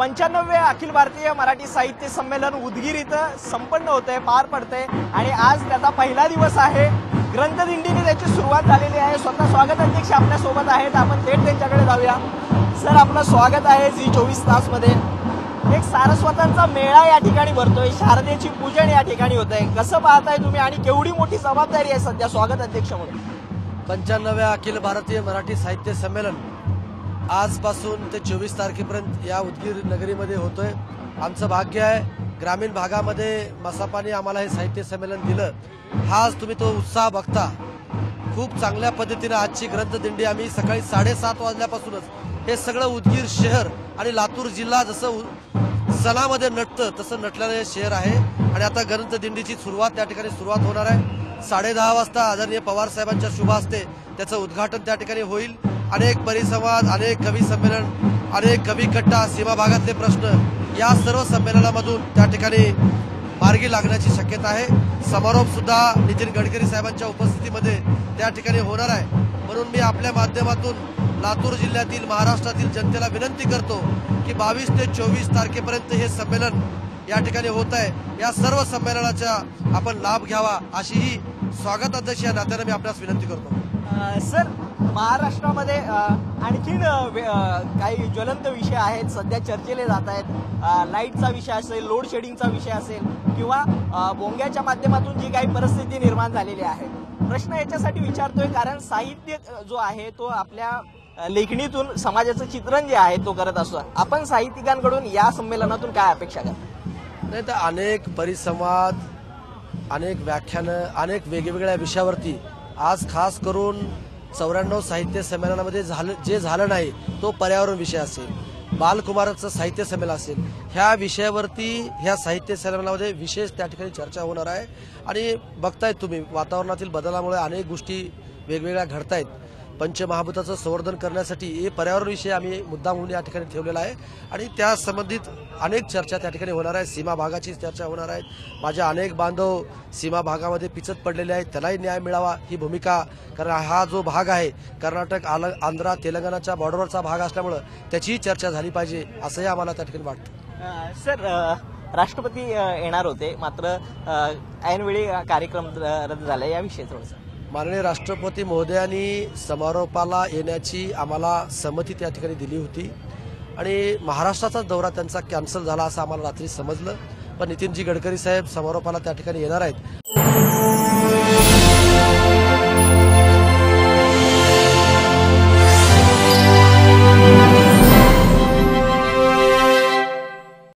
पंच्याण्णवे अखिल भारतीय मराठी साहित्य संमेलन उदगीर इथं संपन्न होतंय पार पडतंय. आणि आज त्याचा पहिला दिवस आहे. ग्रंथदिंडीने त्याची सुरुवात झालेली आहे. स्वतः स्वागत अध्यक्ष आपल्यासोबत आहेत. आपण थेट त्यांच्याकडे जाऊया. सर आपलं स्वागत आहे झी चोवीस तासमध्ये. एक सारस्वतांचा मेळा या ठिकाणी भरतोय. शारदेची पूजन या ठिकाणी होत आहे कसं पाहताय तुम्ही आणि केवढी मोठी जबाबदारी आहे सध्या स्वागत अध्यक्ष म्हणून? पंच्याण्णव्या अखिल भारतीय मराठी साहित्य संमेलन आजपासून ते चोवीस तारखेपर्यंत या उदगीर नगरीमध्ये होतोय. आमचं भाग्य आहे ग्रामीण भागामध्ये मसापाने आम्हाला हे साहित्य संमेलन दिलं. हाच तुम्ही तो उत्साह बघता. खूप चांगल्या पद्धतीनं आजची ग्रंथदिंडी आम्ही सकाळी साडेसात वाजल्यापासूनच हे सगळं उदगीर शहर आणि लातूर जिल्हा जसं सणामध्ये नटतं तसं नटलेलं हे शहर आहे. आणि आता ग्रंथदिंडीची सुरुवात त्या ठिकाणी सुरुवात होणार आहे. साडे दहा वाजता आदरणीय पवार साहेबांच्या शुभ असते त्याचं उद्घाटन त्या ठिकाणी होईल. अनेक परिसंवाद अनेक कवी संमेलन अनेक कवी कट्टा सीमा भागातले प्रश्न या सर्व संमेलनामधून त्या ठिकाणी मार्गी लागण्याची शक्यता आहे. समारोप सुद्धा नितीन गडकरी साहेबांच्या उपस्थितीमध्ये त्या ठिकाणी होणार आहे. म्हणून मी आपल्या माध्यमातून लातूर जिल्ह्यातील महाराष्ट्रातील जनतेला विनंती करतो की बावीस ते चोवीस तारखेपर्यंत हे संमेलन या ठिकाणी होत आहे. या सर्व संमेलनाचा आपण लाभ घ्यावा अशीही स्वागताध्यक्ष या नात्यानं मी आपल्यास विनंती करतो. सर महाराष्ट्रामध्ये आणखीन काही ज्वलंत विषय आहेत सध्या चर्चेले जात आहेत. लाईटचा विषय असेल लोड शेडिंगचा विषय असेल किंवा बोंग्याच्या माध्यमातून जी काही परिस्थिती निर्माण झालेली आहे. प्रश्न याच्यासाठी विचारतोय कारण साहित्य जो आहे तो आपल्या लेखणीतून समाजाचं चित्रण जे आहे तो करत असतो. आपण साहित्यिकांकडून या संमेलनातून काय अपेक्षा करतो? नाही तर अनेक परिसंवाद अनेक व्याख्यानं अनेक वेगवेगळ्या विषयावरती आज खास करून चौऱ्याण्णव साहित्य संमेलनामध्ये झालं जे झालं नाही तो पर्यावरण विषय असेल बालकुमारचं साहित्य संमेलन असेल ह्या विषयावरती ह्या साहित्य संमेलनामध्ये विशेष त्या ठिकाणी चर्चा होणार आहे. आणि बघतायत तुम्ही वातावरणातील बदलामुळे अनेक गोष्टी वेगवेगळ्या घडतायत. पंचमहाभूताचं संवर्धन करण्यासाठी हे पर्यावरण विषय आम्ही मुद्दा म्हणून या ठिकाणी ठेवलेला आहे. आणि त्या संबंधित अनेक चर्चा त्या ठिकाणी होणार आहेत सीमा भागाची चर्चा होणार आहेत माझे अनेक बांधव सीमा भागामध्ये पिचत पडलेले आहेत. त्यालाही न्याय मिळावा ही भूमिका कारण हा जो भाग आहे कर्नाटक आल आंध्रा तेलंगणाच्या बॉर्डरवरचा भाग असल्यामुळं त्याचीही चर्चा झाली पाहिजे असंही आम्हाला त्या ठिकाणी वाटतं. सर राष्ट्रपती येणार होते. मात्र ऐनवेळी कार्यक्रम र- रद्द झाला याविषयी थोडंसं. माननीय राष्ट्रपती महोदयांनी समारोपाला येण्याची आम्हाला संमती त्या ठिकाणी दिली होती. आणि महाराष्ट्राचा दौरा त्यांचा कॅन्सल झाला असं आम्हाला रात्री समजलं. पण नितीनजी गडकरी साहेब समारोपाला त्या ठिकाणी येणार आहेत.